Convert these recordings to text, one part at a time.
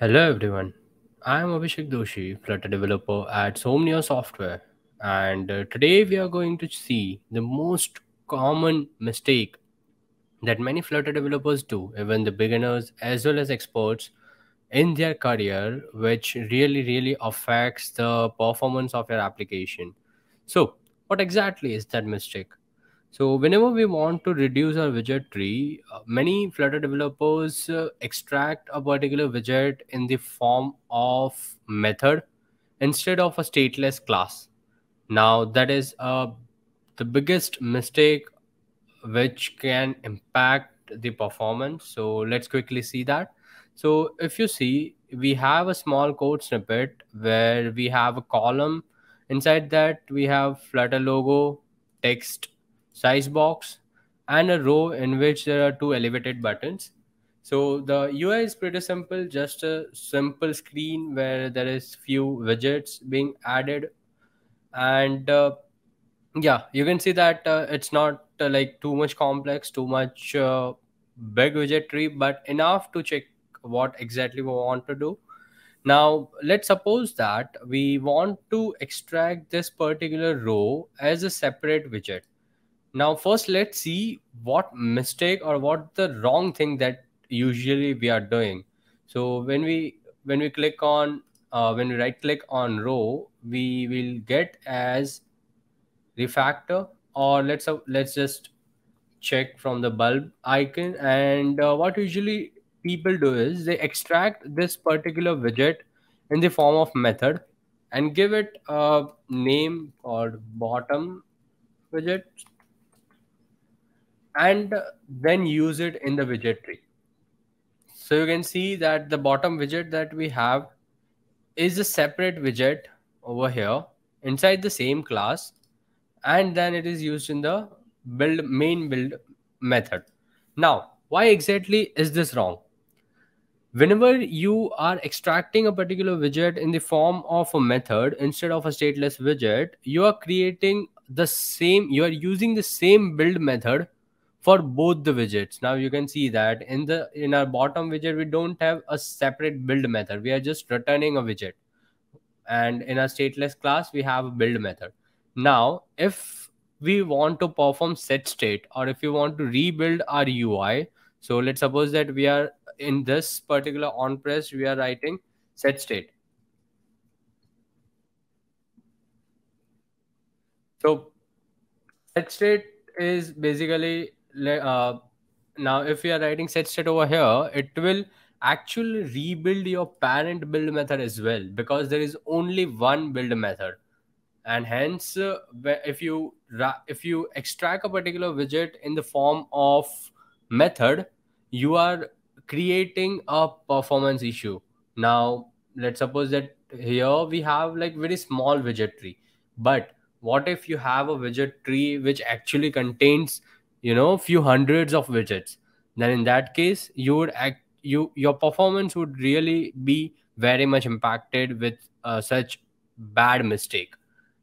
Hello everyone. I am Abhishek Doshi, Flutter developer at Somnio Software, and uh, today we are going to see the most common mistake that many Flutter developers do, even the beginners as well as experts in their career, which really really affects the performance of your application. So, what exactly is that mistake? So whenever we want to reduce our widget tree, uh, many Flutter developers uh, extract a particular widget in the form of method instead of a stateless class. Now that is uh, the biggest mistake which can impact the performance. So let's quickly see that. So if you see, we have a small code snippet where we have a column. Inside that, we have Flutter logo, text, size box, and a row in which there are two elevated buttons. So the UI is pretty simple, just a simple screen where there is few widgets being added, and uh, yeah, you can see that uh, it's not uh, like too much complex, too much uh, big widget tree, but enough to check what exactly we want to do. Now, let's suppose that we want to extract this particular row as a separate widget now first let's see what mistake or what the wrong thing that usually we are doing. So when we when we click on uh, when we right click on row we will get as refactor or let's uh, let's just check from the bulb icon. And uh, what usually people do is they extract this particular widget in the form of method and give it a name called bottom widget and then use it in the widget tree. So you can see that the bottom widget that we have is a separate widget over here inside the same class and then it is used in the build main build method. Now, why exactly is this wrong? Whenever you are extracting a particular widget in the form of a method instead of a stateless widget, you are creating the same, you are using the same build method for both the widgets. Now you can see that in the in our bottom widget we don't have a separate build method. We are just returning a widget. And in our stateless class we have a build method. Now if we want to perform set state or if you want to rebuild our ui so let's suppose that we are in this particular on press we are writing set state. So set state is basically uh, now if we are writing set state over here it will actually rebuild your parent build method as well because there is only one build method. And hence uh, if you if you extract a particular widget in the form of method you are creating a performance issue. Now let's suppose that here we have like very small widget tree. But what if you have a widget tree which actually contains you know few hundreds of widgets. Then in that case you would act you your performance would really be very much impacted with uh, such bad mistake.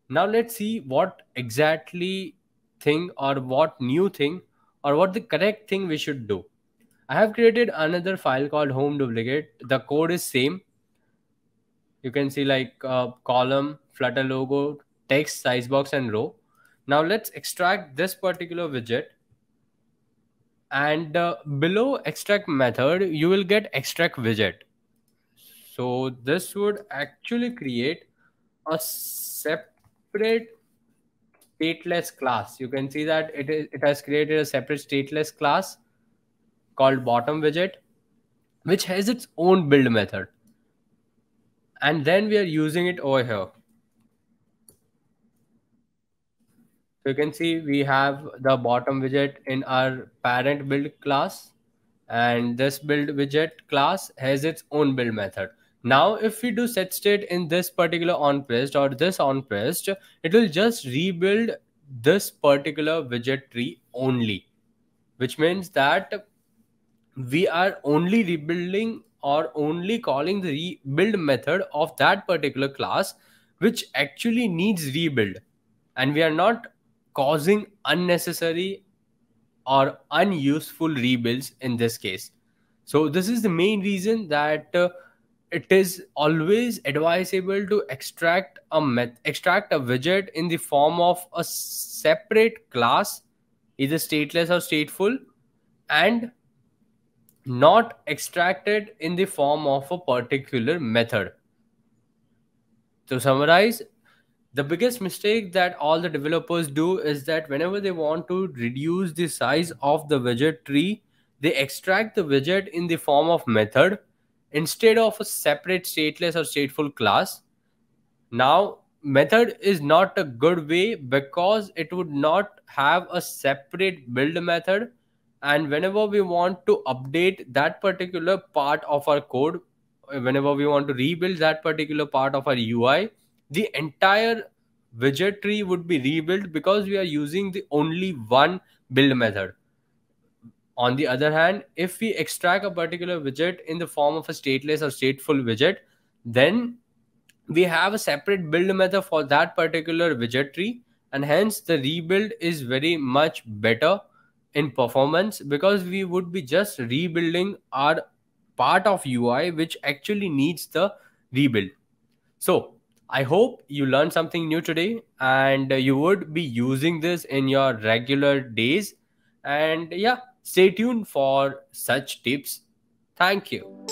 Now let's see what exactly thing or what new thing or what the correct thing we should do. I have created another file called home duplicate. The code is same. You can see like uh, column flutter logo text size box and row. Now let's extract this particular widget and uh, below extract method you will get extract widget. So this would actually create a separate stateless class. You can see that it is it has created a separate stateless class called bottom widget which has its own build method. And then we are using it over here So you can see we have the bottom widget in our parent build class and this build widget class has its own build method. Now, if we do set state in this particular on pressed or this on pressed, it will just rebuild this particular widget tree only, which means that we are only rebuilding or only calling the rebuild method of that particular class, which actually needs rebuild. And we are not causing unnecessary or unuseful rebuilds in this case. So this is the main reason that uh, it is always advisable to extract a met- extract a widget in the form of a separate class either stateless or stateful and not extracted in the form of a particular method to summarize the biggest mistake that all the developers do is that whenever they want to reduce the size of the widget tree they extract the widget in the form of method instead of a separate stateless or stateful class. Now method is not a good way because it would not have a separate build method. And whenever we want to update that particular part of our code whenever we want to rebuild that particular part of our UI, the entire widget tree would be rebuilt because we are using the only one build method. On the other hand, if we extract a particular widget in the form of a stateless or stateful widget, then we have a separate build method for that particular widget tree and hence the rebuild is very much better in performance because we would be just rebuilding our part of UI which actually needs the rebuild. So I hope you learned something new today and you would be using this in your regular days. And yeah, stay tuned for such tips. Thank you.